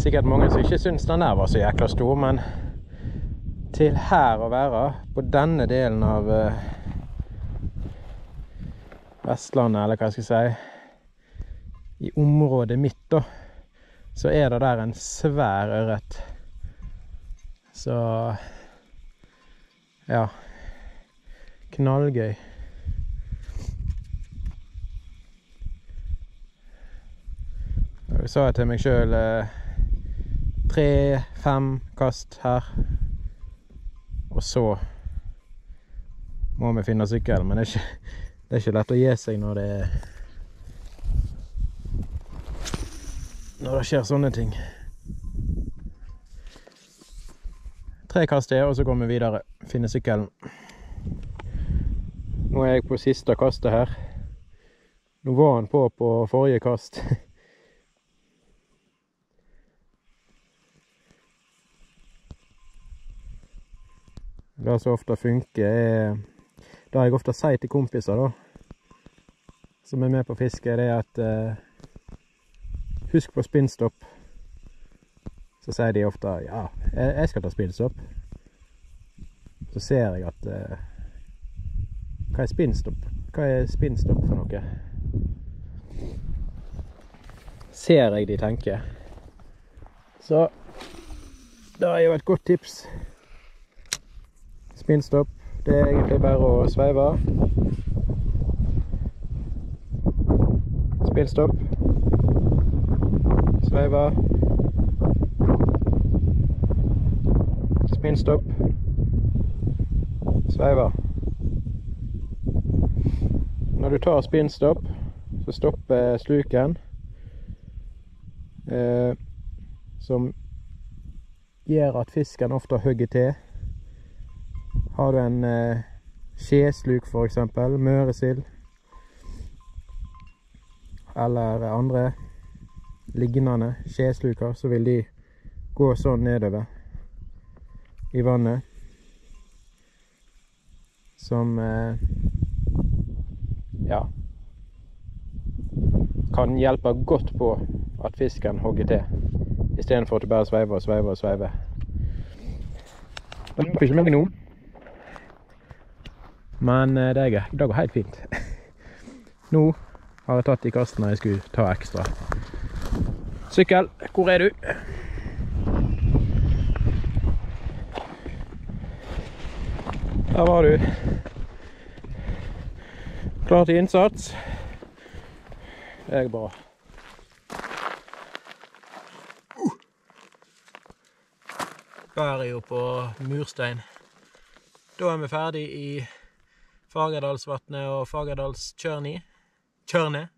sikkert mange som ikke syns den der var så jækla stor, men til her å være, på denne delen av uh, Vestlandet, eller hva jeg skal si, i området mitt, da, så er det der en svær ørret. Så ja. Knallgøy. Så sa jeg til meg sjøl eh, tre-fem kast her. Og så må vi finne sykkel, men det er, ikke, det er ikke lett å gi seg når det Når det skjer sånne ting. Tre kast til, og så går vi videre. Finne sykkelen. Nå er jeg på siste kastet her. Nå var han på på forrige kast. Det som ofte funker, er Det jeg ofte sier til kompiser, da, som er med på fiske, det er at eh, Husk på spinnstopp. Så sier de ofte ja, jeg skal ta spinnstopp. Så ser jeg at eh, Hva er spinnstopp? Hva er spinnstopp for noe? Ser jeg de tenker. Så da er jo et godt tips Spinnstopp. Det er egentlig bare å sveive. Spinnstopp. Sveive. Spinnstopp. Sveive. Når du tar spinnstopp, så stopper sluken. Eh, som gjør at fisken ofte hugger til. Har du en eh, skjesluk eksempel, møresild, eller andre lignende skjesluker, så vil de gå sånn nedover i vannet. Som eh, ja kan hjelpe godt på at fisken hogger til, istedenfor at du bare sveiver og sveiver og sveiver. Det løper ikke meg nå. Men eh, det, er, det går helt fint. Nå har jeg tatt de kastene jeg skulle ta ekstra. Sykkel, hvor er du? Der var du. Klar til innsats. Det er bra. Bærer jo på murstein. Da er vi ferdig i Fagerdalsvatnet og Fagerdalstjørni. Tjørne.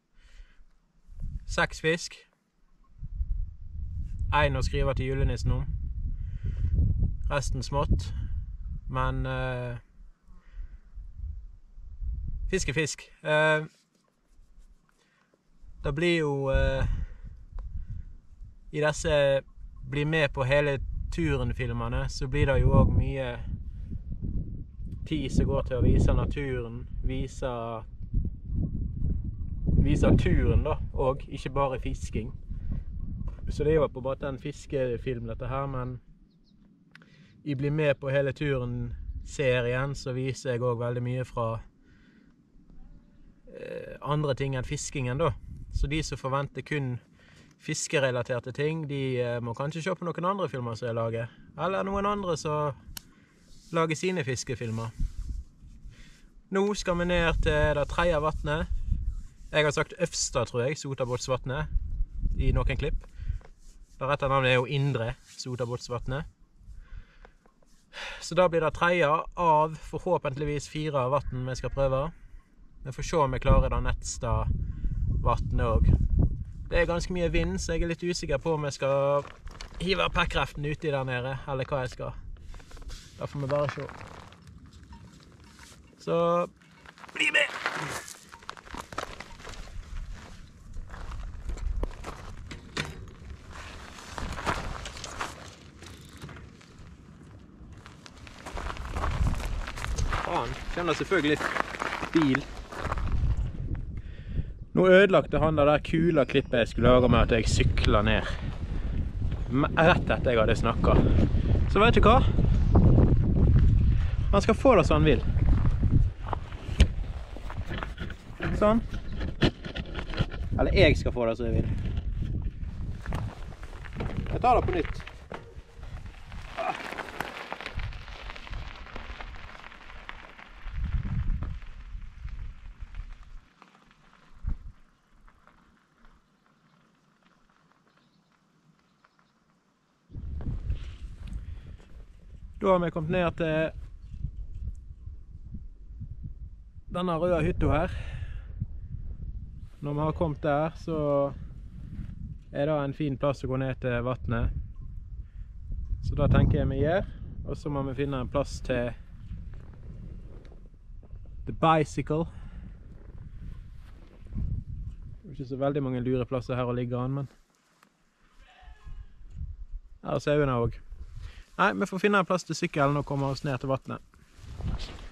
Seks fisk. Én å skrive til julenissen om. Resten smått. Men uh, Fisk er fisk. Uh, det blir jo uh, I disse bli med på hele turen-filmene, så blir det jo òg mye tid som går til å vise naturen, vise Vise turen, da, og ikke bare fisking. Så det er jo på måte en fiskefilm, dette her, men i Bli med på hele turen-serien så viser jeg òg veldig mye fra eh, andre ting enn fiskingen, da. Så de som forventer kun fiskerelaterte ting, de eh, må kanskje se på noen andre filmer som jeg lager. Eller noen andre som lager sine fiskefilmer. Nå skal vi ned til det tredje vannet. Jeg har sagt Øvsta, tror jeg, Sotabotnsvatnet, i noen klipp. Det rette navnet er jo Indre Sotabotnsvatnet. Så da blir det tredje av forhåpentligvis fire vann vi skal prøve. Vi får se om vi klarer det neste vannet òg. Det er ganske mye vind, så jeg er litt usikker på om jeg skal hive pekkreften uti der nede, eller hva jeg skal. Da får vi bare se. Så bli med! Faen, kommer det selvfølgelig bil. Nå ødelagte han det der kula klippet jeg skulle lage med at jeg sykla ned. Rett etter jeg hadde snakka. Så vet du hva? Han skal få det som han vil. Sånn. Eller jeg skal få det som jeg vil. Jeg tar det på nytt. Da har vi kommet ned til denne røde hytta her. Når vi har kommet der, så er det en fin plass å gå ned til vattnet. Så da tenker jeg vi gjør. Og så må vi finne en plass til The Bicycle. Det er ikke så veldig mange lure plasser her å ligge an, men Her er sauene òg. Nei, vi får finne en plass til sykkelen og komme oss ned til vannet.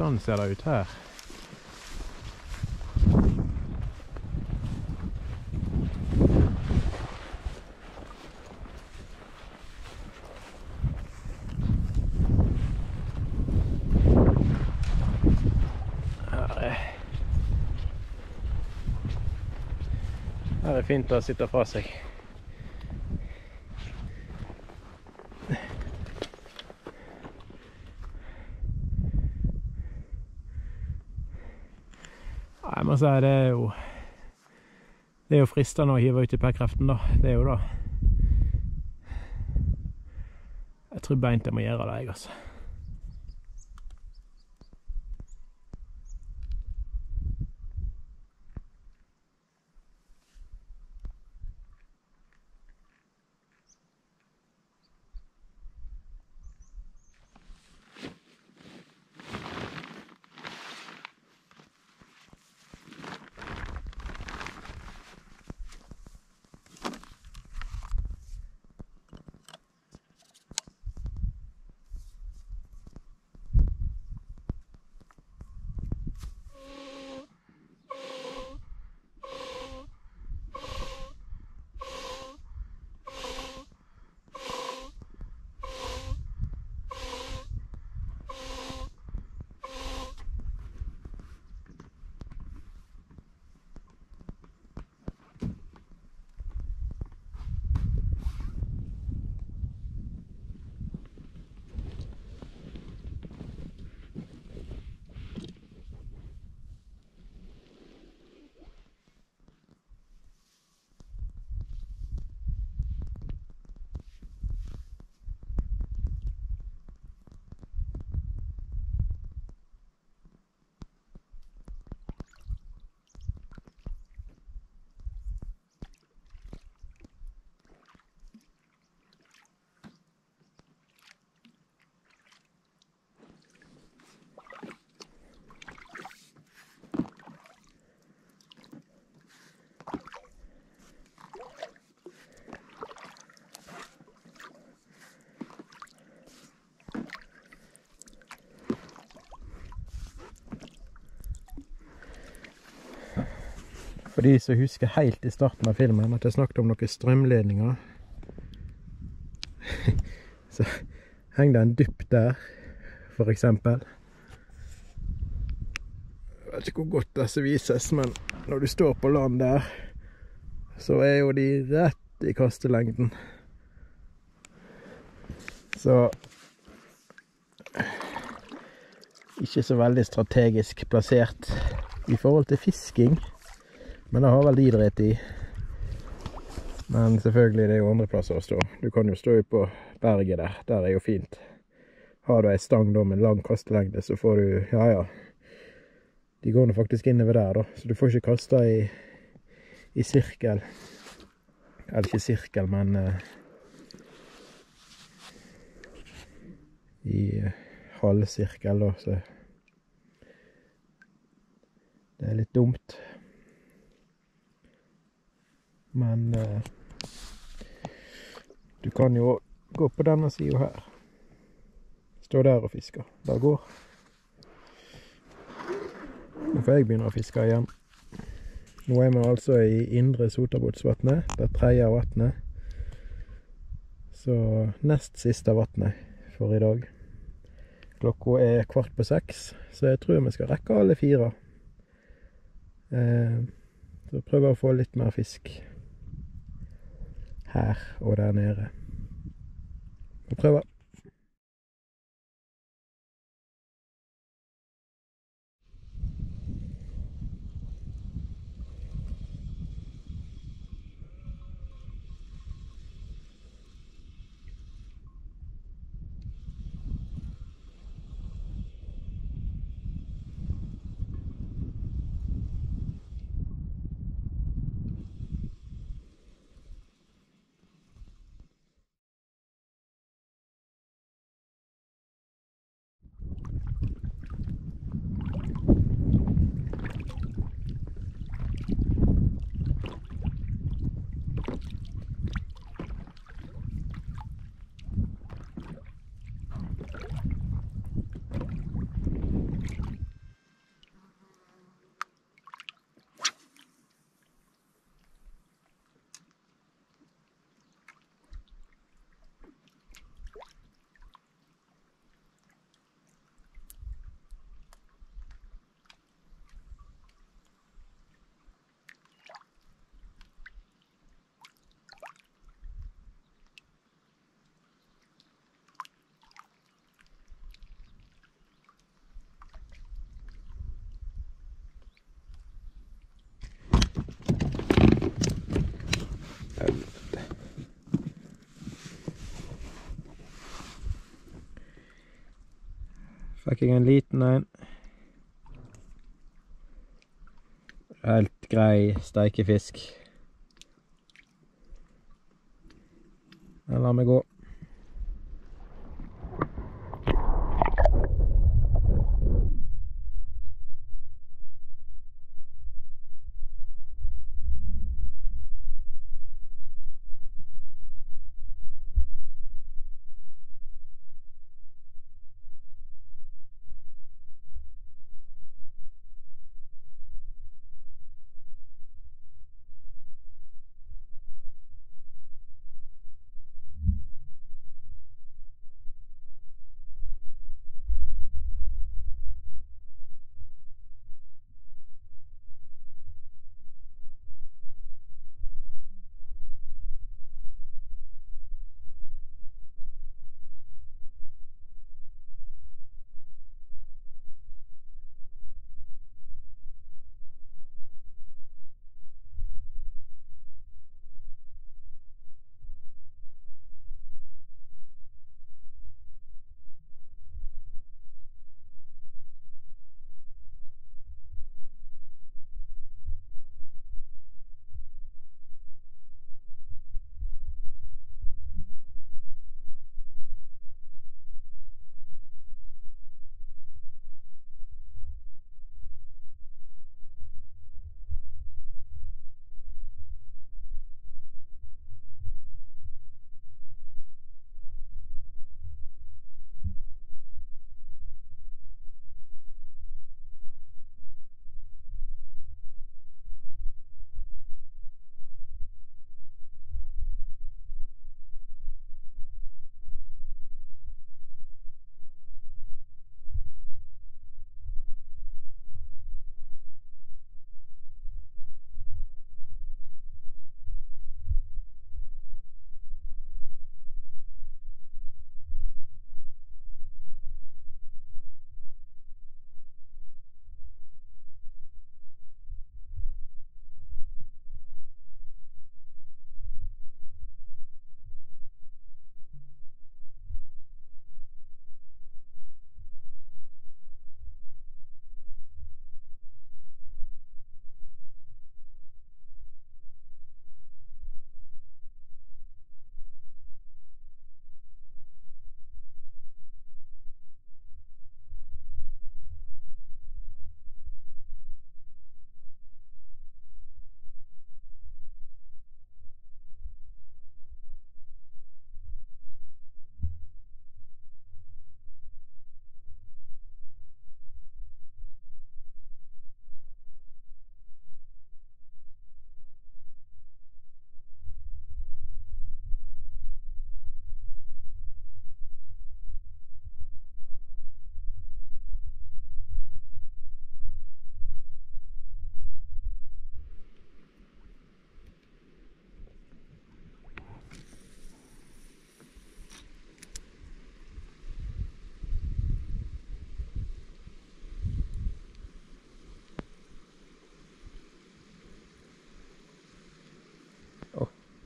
Sånn ser det ut her. Her er fint å sitte fra seg. Nei, er det jo Det er jo fristende å hive uti pekkreften, da. Det er jo det. Jeg tror beint jeg må gjøre det, jeg, altså. For de som husker helt i starten av filmen at jeg snakket om noen strømledninger, så henger det en dupp der, for eksempel. Jeg vet ikke hvor godt disse vises, men når du står på land der, så er jo de rett i kastelengden. Så Ikke så veldig strategisk plassert i forhold til fisking. Men det har vel de dritt i. Men selvfølgelig, det er jo andre plasser å stå. Du kan jo stå på berget der. Der er jo fint. Har du ei stang da med lang kastelengde, så får du Ja, ja. De går nå faktisk innover der, da. Så du får ikke kasta i, i sirkel. Eller ikke sirkel, men uh, I uh, halvsirkel, da, så Det er litt dumt. Men uh, du kan jo gå på denne sida her. Stå der og fiske. Det går. Nå får jeg begynne å fiske igjen. Nå er vi altså i indre Sotabotnsvatnet, det tredje vatnet. Så nest siste vatnet for i dag. Klokka er kvart på seks, så jeg tror vi skal rekke alle fire. Eh, så prøver å få litt mer fisk her og der nede. Vi prøver. Fikk jeg en liten en. Helt grei steikefisk. Den lar meg gå.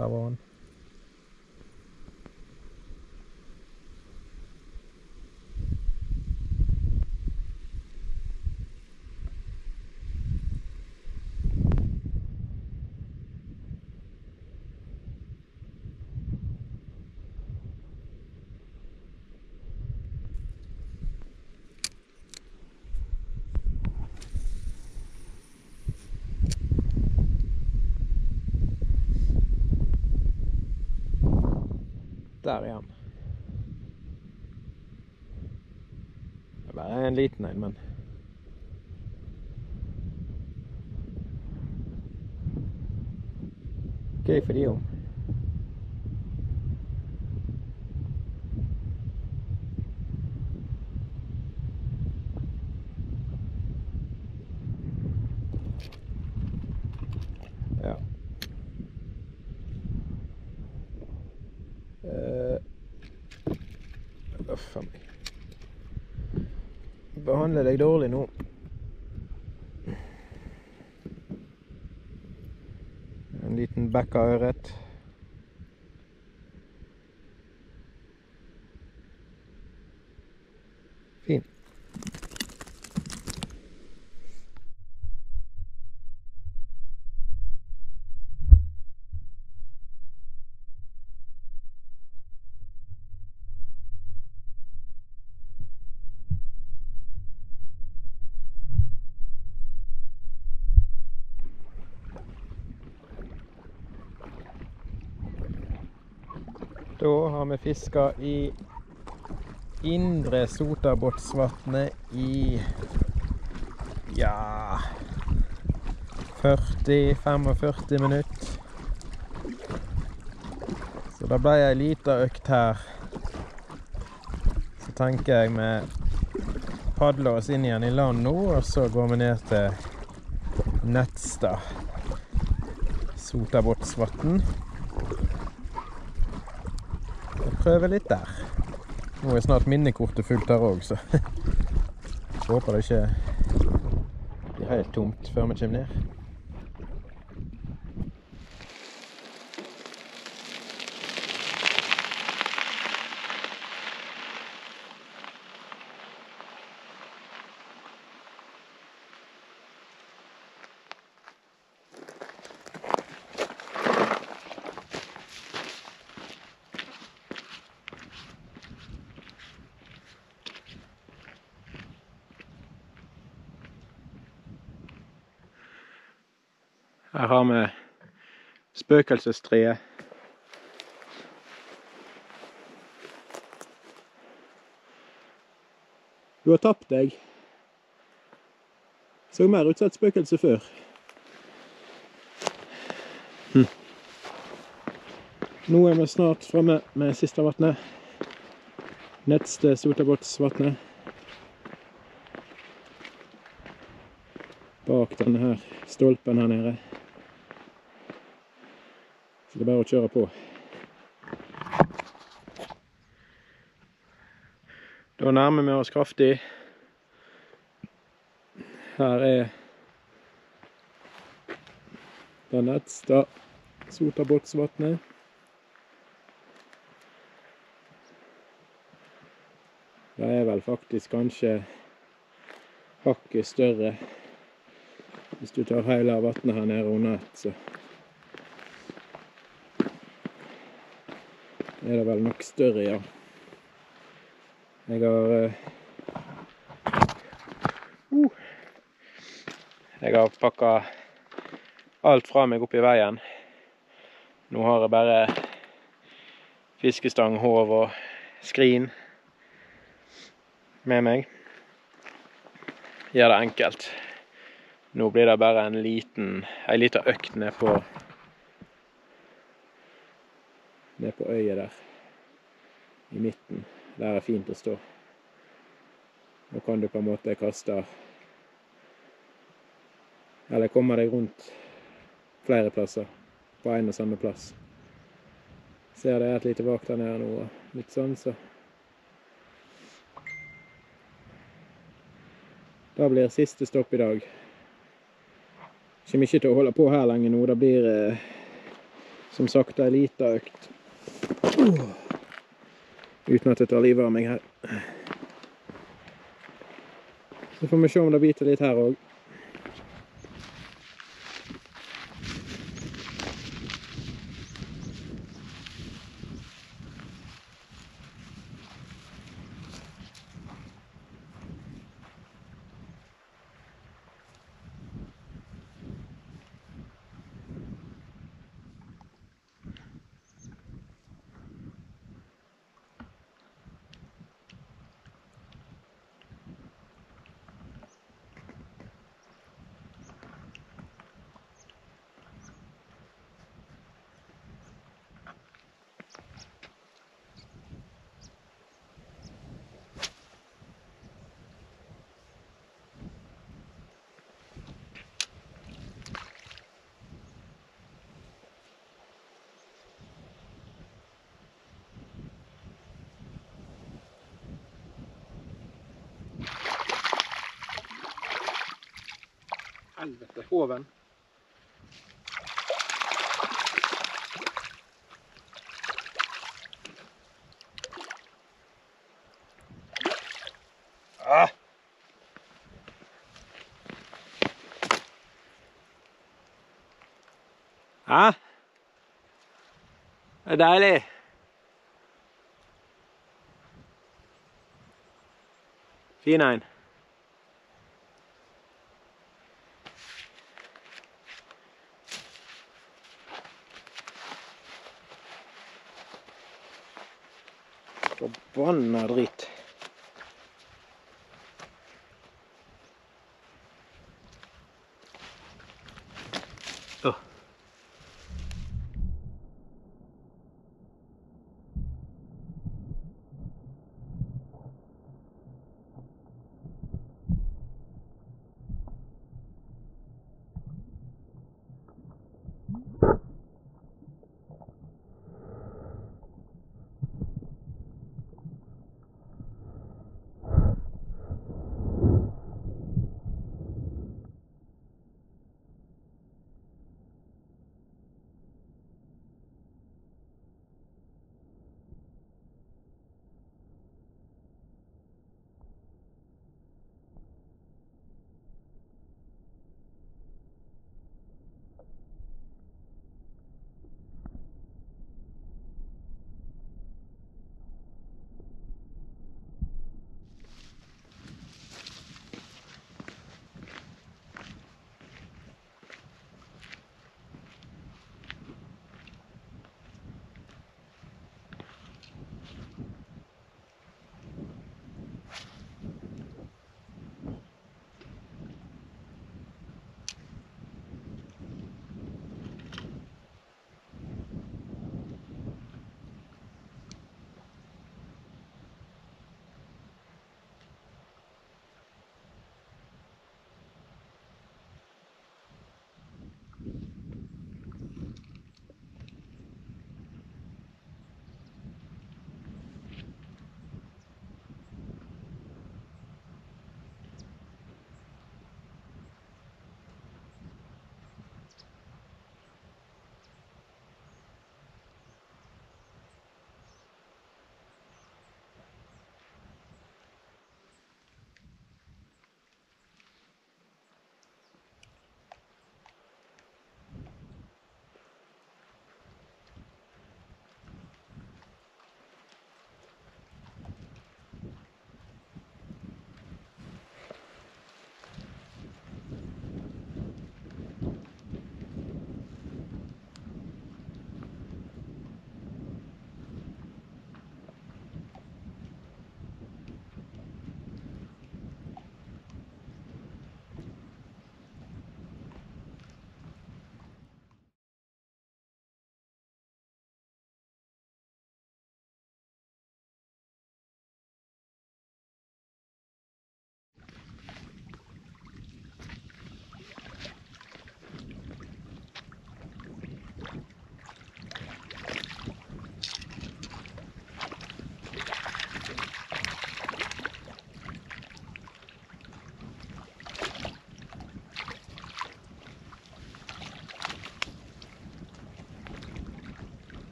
Der var han. Der igjen. Det er bare en liten en, men Gøy for de òg. Ja. Eh, Uff a meg. Behandler deg dårlig nå. En liten bekkaørret. Fin. Da har vi fiska i indre Sotabotnsvatnet i ja 40-45 minutter. Så det ble ei lita økt her. Så tenker jeg vi padler oss inn igjen i land nå, og så går vi ned til Netstad. Sotabotnsvatn. Og prøver litt der. Nå er snart minnekortet fullt her òg, så håper det ikke blir helt tomt før vi kommer ned. Her har vi spøkelsestreet. Du har tapt deg. Så mer ut som et spøkelse før. Hm. Nå er vi snart framme med siste vannet. Neste Sotabotnsvatnet. Bak denne her stolpen her nede. Så det er bare å kjøre på. Da nærmer vi oss kraftig. Her er det neste Sotabotnsvatnet. Det er vel faktisk kanskje hakket større hvis du tar hele vannet her nede under så er det vel nok større, ja. Jeg har uh, uh, Jeg har pakka alt fra meg opp i veien. Nå har jeg bare fiskestang, håv og skrin med meg. Gjør det enkelt. Nå blir det bare en liten, ei lita økt ned på Ned på øyet der. I midten. Der er fint å stå. Nå kan du på en måte kaste Eller komme deg rundt flere plasser på en og samme plass. Ser det er et lite vak der nede nå, litt sånn, så Det blir siste stopp i dag. Kommer ikke til å holde på her lenge nå. Det blir eh, som sagt ei lita økt. Uten at jeg tar livet av meg her. Så får vi se om det biter litt her òg. Helvete, hoven. Ah. Ja. Det er deilig. Fin en. Forbanna dritt.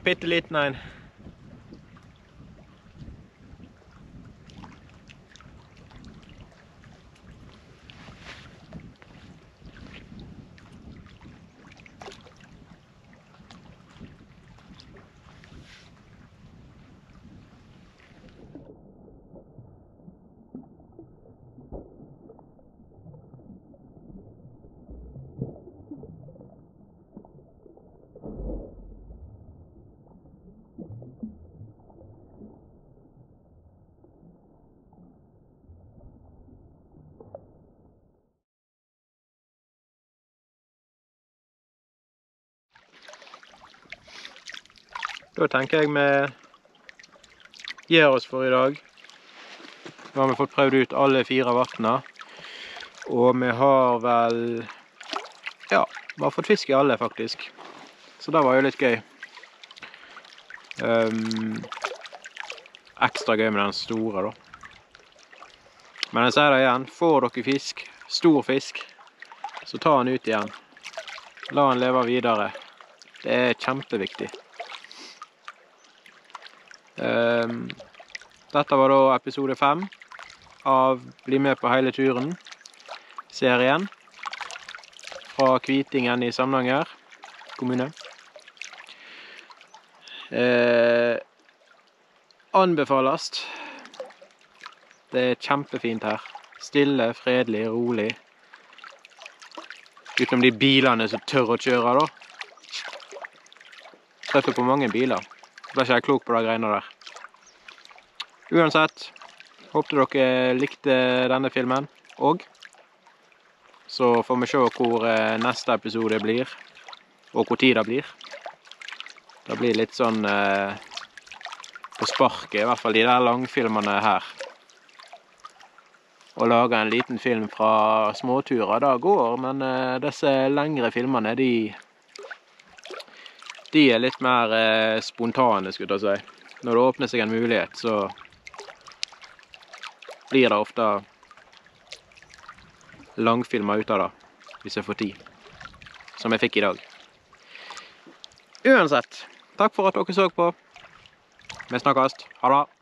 Ja, bitte Da tenker jeg vi gir oss for i dag. Nå har vi fått prøvd ut alle fire vannene. Og vi har vel Ja, vi har fått fisk i alle, faktisk. Så det var jo litt gøy. Um, ekstra gøy med den store, da. Men jeg sier det igjen, får dere fisk, stor fisk, så ta den ut igjen. La den leve videre. Det er kjempeviktig. Um, dette var da episode fem av Bli med på hele turen-serien fra Kvitingen i Samnanger kommune. Eh, anbefales Det er kjempefint her. Stille, fredelig, rolig. Utenom de bilene som tør å kjøre, da. Treffer på mange biler. Ble ikke jeg klok på de greiene der. Uansett, håper dere likte denne filmen Og Så får vi se hvor eh, neste episode blir, og hvor tid det blir. Det blir litt sånn eh, på sparket, i hvert fall de der langfilmene her. Å lage en liten film fra småturer, det går, men eh, disse lengre filmene, de De er litt mer eh, spontane, skulle jeg si. Når det åpner seg en mulighet, så blir det ofte langfilmer ut av det, hvis jeg får tid. Som jeg fikk i dag. Uansett, takk for at dere så på. Vi snakkes. Ha det.